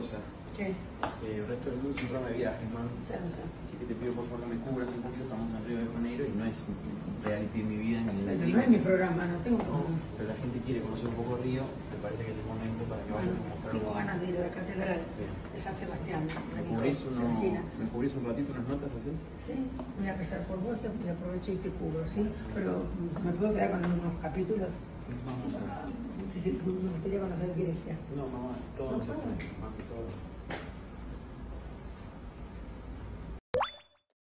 cosa. ¿Qué? Eh, el resto del mundo es un programa de viajes, sé. Así que te pido por favor que me cubras un poquito. Estamos en Río de Janeiro y no es un reality de mi vida ni en la no es mi programa, no tengo programa. Pero la gente quiere conocer un poco Río. Me parece que es el momento para que vayas a mostrar Tengo ganas de ir a la catedral de San Sebastián. ¿Me cubrís, uno, Georgina. ¿Me cubrís un ratito unas notas así? Sí, voy a empezar por vos y aprovecho y te cubro, ¿sí? Pero me puedo quedar con unos capítulos. Vamos a ver. Conocer Grecia. No, mamá, todo No, todo.